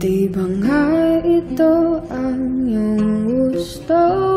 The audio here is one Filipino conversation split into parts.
Di ba nga ito ang iyong gusto?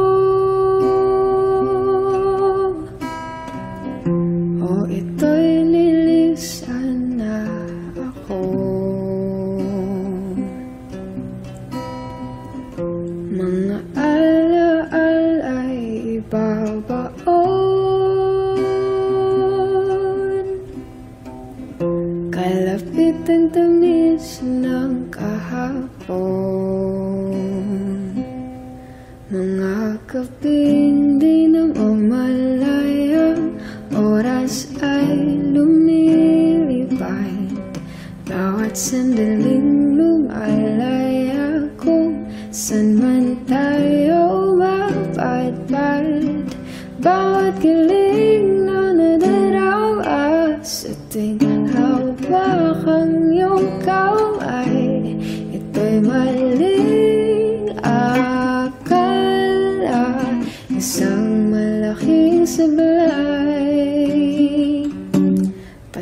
Mga kaping di na mamalayang Oras ay lumilipad Bawat sandaling lumalaya Kung san man tayo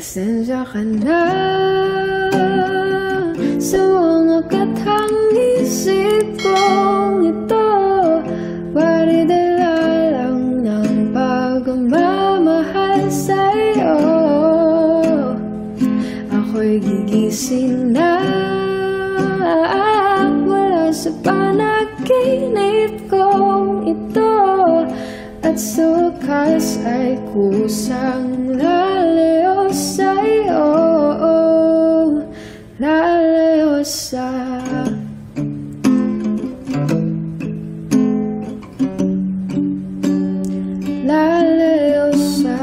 Pasensya ka na Sa mga katang isip kong ito Wari dala lang ng pagmamahal sa'yo. Ako'y gigising na. Mula sa At sa wakas ay kusang lalayo sa'yo. Lalayo sa Lalayo sa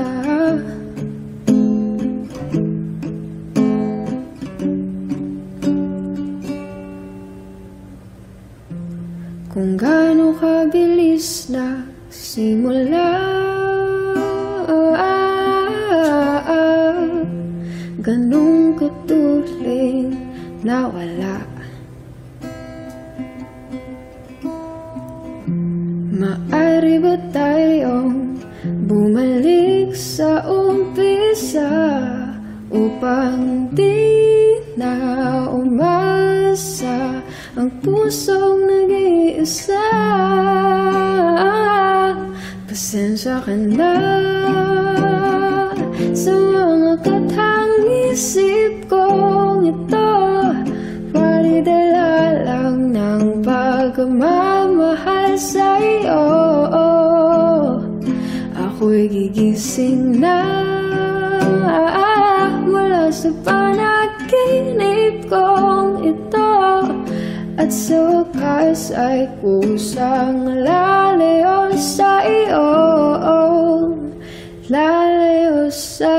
Kung gaano kabilis na simula Ganong katuling nawala Maari ba tayong bumalik sa umpisa Upang di na umasa Ang pusong nag-iisa Pasensya ka na Sa mga katang isip kong ito Walidala lang ng pagmamahal sa'yo. Ako'y gigising na Wakas ay kusang lalayo sa iyo. Lalayo sa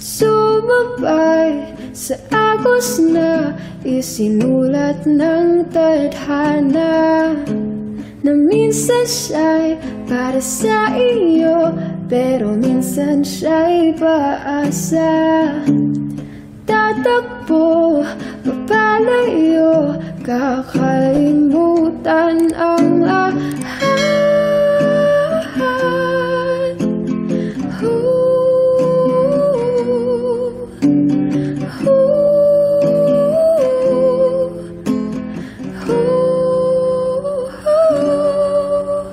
sumabay Sa agos na isinulat ng tadhana na minsan siya'y para sa iyo Pero minsan siya'y paasa. Tatakbo, papalayo Kakalimutan ang lahat Ooh, ooh, ooh.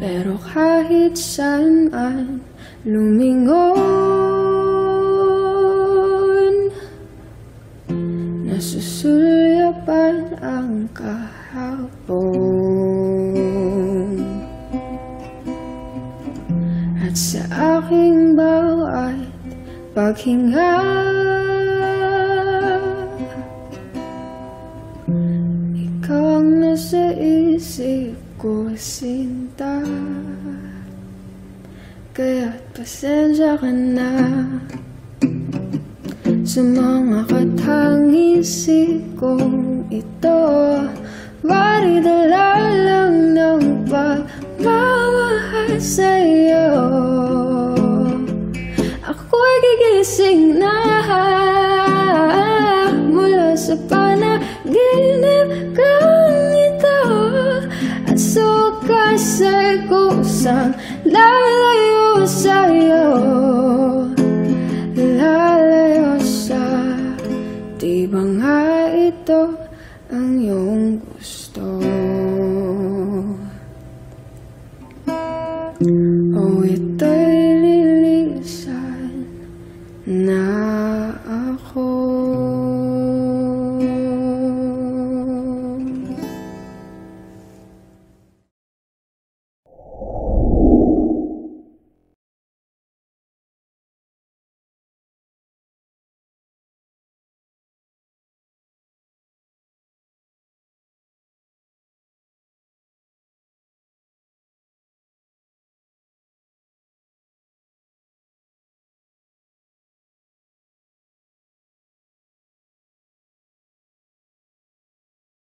Pero kahit saan lumingon kahapon At sa aking bawat paghinga Ikaw ang nasa isip ko, sinta. Kaya't pasensya ka na Sa mga katang-isip kong ito Wari dala lang ng pagmamahal sa'yo. Ako'y gigising na Mula sa panaginip kong ito. At sukas ay kusang lalayo sa'yo. Lalayo sa Di ba nga ito ang iyong gusto O oh, ito'y lilisan na ako